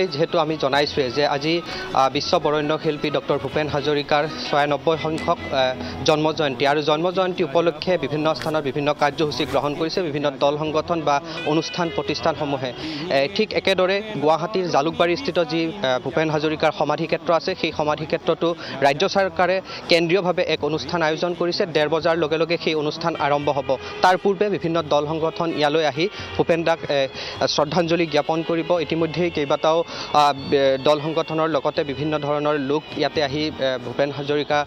যিহেতু আমি জনাইছোঁৱে যে আজি বিশ্ব বৰেণ্য শিল্পী ডক্টৰ ভূপেন হাজৰিকাৰ ছয়ানব্বৈ সংখ্যক জন্ম জয়ন্তী আৰু জন্ম জয়ন্তী উপলক্ষে বিভিন্ন স্থানত বিভিন্ন কাৰ্যসূচী গ্ৰহণ কৰিছে বিভিন্ন দল সংগঠন বা অনুষ্ঠান প্ৰতিষ্ঠানসমূহে। ঠিক একেদৰে গুৱাহাটীৰ জালুকবাৰীস্থিত যি ভূপেন হাজৰিকাৰ সমাধি ক্ষেত্ৰ আছে সেই সমাধি ক্ষেত্ৰতো ৰাজ্য চৰকাৰে কেন্দ্ৰীয়ভাৱে এক অনুষ্ঠান আয়োজন কৰিছে। ডেৰ বজাৰ লগে লগে সেই অনুষ্ঠান আৰম্ভ হ'ব। তাৰ পূৰ্বে বিভিন্ন দল সংগঠন ইয়ালৈ আহি ভূপেন দাক শ্ৰদ্ধাঞ্জলি জ্ঞাপন কৰিব। ইতিমধ্যেই কেইবাটাও দল সংগঠনৰ লগতে বিভিন্ন ধৰণৰ লোক ইয়াতে আহি ভূপেন হাজৰিকা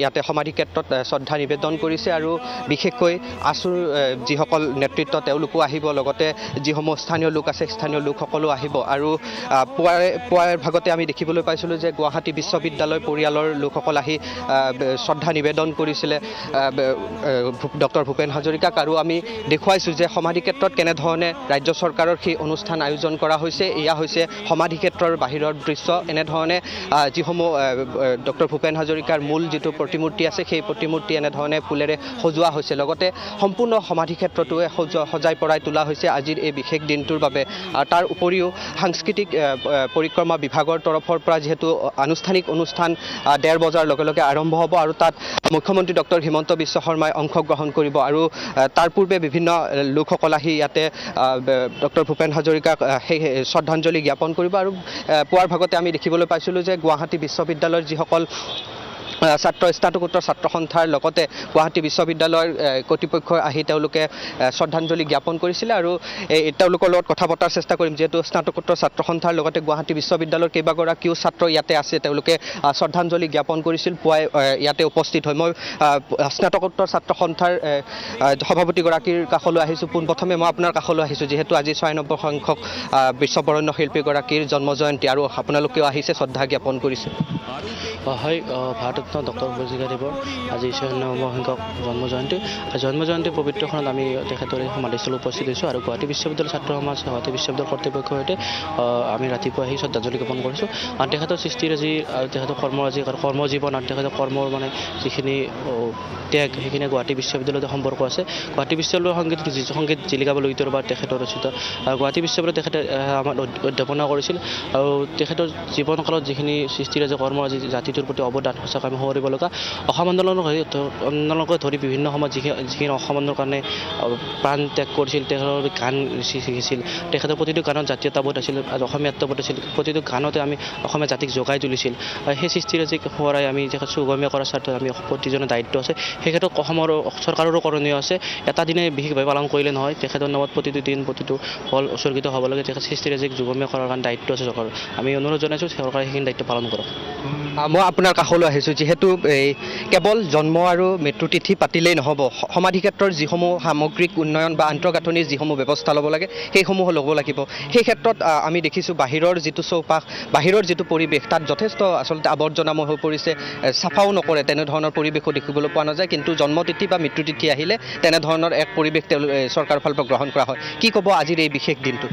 ইয়াতে সমাধি ক্ষেত্ৰত শ্ৰদ্ধা নিবেদন কৰিছে আৰু বিশেষকৈ আছুৰ যিসকল নেতৃত্ব তেওঁলোকো আহিব লগতে যিসমূহ স্থানীয় লোক আছে স্থানীয় লোকসকলো আহিব আৰু পুৱাৰে পুৱাৰ ভাগতে আমি দেখিবলৈ পাইছিলোঁ যে গুৱাহাটী বিশ্ববিদ্যালয় পৰিয়ালৰ লোকসকল আহি শ্ৰদ্ধা নিবেদন কৰিছিলে ডক্টৰ ভূপেন হাজৰিকাক আৰু আমি দেখুৱাইছোঁ যে সমাধি ক্ষেত্ৰত কেনেধৰণে ৰাজ্য চৰকাৰৰ সেই অনুষ্ঠান আয়োজন কৰা হৈছে এয়া হৈছে সমাধি ক্ষেত্ৰৰ বাহিৰৰ দৃশ্য। এনেধৰণে যিসমূহ ডক্টৰ ভূপেন হাজৰিকাৰ মূল যিটো প্ৰতিমূৰ্তি আছে সেই প্ৰতিমূৰ্তি এনেধৰণে ফুলেৰে সজোৱা হৈছে। লগতে সম্পূৰ্ণ সমাধি ক্ষেত্ৰটোৱে সজাই পৰাই তোলা হৈছে আজিৰ এই বিশেষ দিনটোৰ বাবে। তাৰ উপৰিও সাংস্কৃতিক পৰিক্ৰমা বিভাগৰ তৰফৰ পৰা যিহেতু আনুষ্ঠানিক অনুষ্ঠান ডেৰ বজাৰ লগে লগে আৰম্ভ হ'ব আৰু তাত মুখ্যমন্ত্ৰী ডক্টৰ হিমন্ত বিশ্ব শৰ্মাই অংশগ্ৰহণ কৰিব আৰু তাৰ পূৰ্বে বিভিন্ন লোকসকল আহি ইয়াতে ডক্টৰ ভূপেন হাজৰিকাক সেই শ্ৰদ্ধাঞ্জলি জ্ঞাপন কৰিব আৰু পুৱাৰ ভাগতে আমি দেখিবলৈ পাইছিলোঁ যে গুৱাহাটী বিশ্ববিদ্যালয়ৰ যিসকল ছাত্ৰ স্নাতকোত্তৰ ছাত্ৰ সন্থাৰ লগতে গুৱাহাটী বিশ্ববিদ্যালয়ৰ কৰ্তৃপক্ষই আহি তেওঁলোকে শ্ৰদ্ধাঞ্জলি জ্ঞাপন কৰিছিলে আৰু তেওঁলোকৰ লগত কথা পতাৰ চেষ্টা কৰিম। যিহেতু স্নাতকোত্তৰ ছাত্ৰ সন্থাৰ লগতে গুৱাহাটী বিশ্ববিদ্যালয়ৰ কেইবাগৰাকীও ছাত্ৰ ইয়াতে আছে তেওঁলোকে শ্ৰদ্ধাঞ্জলি জ্ঞাপন কৰিছিল পুৱাই ইয়াতে উপস্থিত হয় মই স্নাতকোত্তৰ ছাত্ৰ সন্থাৰ সভাপতিগৰাকীৰ কাষলৈ আহিছোঁ। পোনপ্ৰথমে মই আপোনাৰ কাষলৈ আহিছোঁ। যিহেতু আজি ছয়ানব্বৈ সংখ্যক বিশ্ববৰণ্য শিল্পীগৰাকীৰ জন্ম জয়ন্তী আৰু আপোনালোকেও আহিছে শ্ৰদ্ধা জ্ঞাপন কৰিছে। হয় ভাৰতৰত্ন ডক্টৰ ভূপেন আজি ছয়ানব্বৈ সংখ্যক জন্ম জয়ন্তী জন্ম জয়ন্তীৰ পবিত্ৰখনত আমি তেখেতৰ সমাধিস্থলত উপস্থিত হৈছোঁ আৰু গুৱাহাটী বিশ্ববিদ্যালয়ৰ ছাত্ৰ সমাজ গুৱাহাটী বিশ্ববিদ্যালয় কৰ্তৃপক্ষৰ সৈতে আমি ৰাতিপুৱা আহি শ্ৰদ্ধাঞ্জলি জ্ঞাপন কৰিছোঁ। আৰু তেখেতৰ সৃষ্টিৰ আজি তেখেতৰ কৰ্মৰাজি কৰ্মজীৱন আৰু তেখেতৰ কৰ্মৰ মানে যিখিনি ত্যাগ সেইখিনি গুৱাহাটী বিশ্ববিদ্যালয়তে সম্পৰ্ক আছে। গুৱাহাটী বিশ্ববিদ্যালয়ৰ সংগীত সংগীত জিলিকা বলগীতৰ বা তেখেতৰ ৰচিত গুৱাহাটী বিশ্ববিদ্যালয়ত তেখেতে আমাৰ অধ্যাপনা কৰিছিল। আৰু তেখেতৰ জীৱনকালত যিখিনি সৃষ্টিৰাজি কৰ্মৰাজি জাতিটোৰ প্ৰতি অৱদান সঁচাকৈ আমি সোঁৱৰিব লগা অসম আন্দোলনক আন্দোলনকে ধৰি বিভিন্ন সময়ত যিখিনি যিখিনি অসম আন্দোলনৰ কাৰণে প্ৰাণ ত্যাগ কৰিছিল তেখেতৰ গান শিকিছিল তেখেতৰ প্ৰতিটো গানত জাতীয়তাবোধ আছিল আৰু অসমীয়াত্ববোধ আছিল। প্ৰতিটো গানতে আমি অসমীয়া জাতিক জগাই তুলিছিল। সেই সৃষ্টিৰাজিক সোঁৱৰাই আমি তেখেত সুগমীয়া কৰাৰ স্বাৰ্থত আমি প্ৰতিজনৰ দায়িত্ব আছে। সেই ক্ষেত্ৰত অসমৰ চৰকাৰৰো কৰণীয় আছে। এটা দিনে বিশেষভাৱে পালন কৰিলে নহয়। তেখেতৰ নামত প্ৰতিটো দিন প্ৰতিটো ফল উৎসৰ্গিত হ'ব লাগে। তেখেত সৃষ্টিৰাজিক যুগমীয়া কৰাৰ কাৰণে দায়িত্ব আছে চৰকাৰৰ। আমি অনুৰোধ জনাইছোঁ চৰকাৰে সেইখিনি দায়িত্ব পালন কৰক। মই আপোনাৰ কাষলৈ আহিছোঁ। যিহেতু এই কেৱল জন্ম আৰু মৃত্যু তিথি পাতিলেই নহ'ব। সমাধি ক্ষেত্ৰৰ যিসমূহ সামগ্ৰিক উন্নয়ন বা আন্তঃগাঁথনিৰ যিসমূহ ব্যৱস্থা ল'ব লাগে সেইসমূহ ল'ব লাগিব। সেই ক্ষেত্ৰত আমি দেখিছোঁ বাহিৰৰ যিটো চৌপাশ বাহিৰৰ যিটো পৰিৱেশ তাত যথেষ্ট আচলতে আৱৰ্জনাময় হৈ পৰিছে চাফাও নকৰে তেনেধৰণৰ পৰিৱেশো দেখিবলৈ পোৱা নাযায়। কিন্তু জন্মতিথি বা মৃত্যুতিথি আহিলে তেনেধৰণৰ এক পৰিৱেশ তেওঁ চৰকাৰৰ ফালৰ পৰা গ্ৰহণ কৰা হয়। কি ক'ব আজিৰ এই বিশেষ দিনটো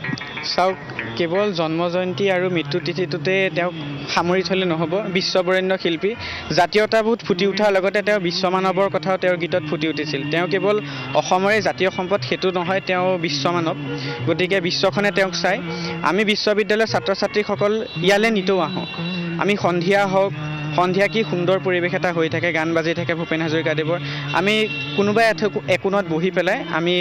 চাওক কেৱল জন্ম জয়ন্তী আৰু মৃত্যু তিথিটোতে তেওঁক সামৰি থ'লে নহ'ব। বিশ্ববৰেণ্য শিল্পী জাতীয়তাবোধ ফুটি উঠাৰ লগতে তেওঁ বিশ্বমানৱৰ কথাও তেওঁৰ গীতত ফুটি উঠিছিল। তেওঁ কেৱল অসমৰে জাতীয় সম্পদ সেইটো নহয় তেওঁ বিশ্বমানৱ। গতিকে বিশ্বখনে তেওঁক চায় আমি বিশ্ববিদ্যালয়ৰ ছাত্ৰ ছাত্ৰীসকল ইয়ালৈ নিতৌ আহোঁ। আমি সন্ধিয়া হওক সন্ধিয়া কি সুন্দৰ পৰিৱেশ এটা হৈ থাকে গান বাজি থাকে ভূপেন হাজৰিকাদেৱৰ আমি কোনোবাই একোণত বহি পেলাই আমি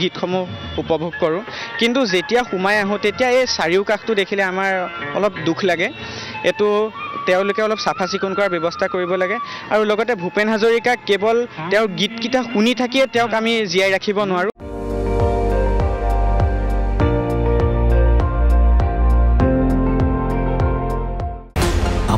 গীতসমূহ উপভোগ কৰোঁ। কিন্তু যেতিয়া সোমাই আহোঁ তেতিয়া এই চাৰিওকাষটো দেখিলে আমাৰ অলপ দুখ লাগে। এইটো তেওঁলোকে অলপ চাফা চিকুণ কৰাৰ ব্যৱস্থা কৰিব লাগে। আৰু লগতে ভূপেন হাজৰিকাক কেৱল তেওঁৰ গীতকেইটা শুনি থাকিয়ে তেওঁক আমি জীয়াই ৰাখিব নোৱাৰোঁ।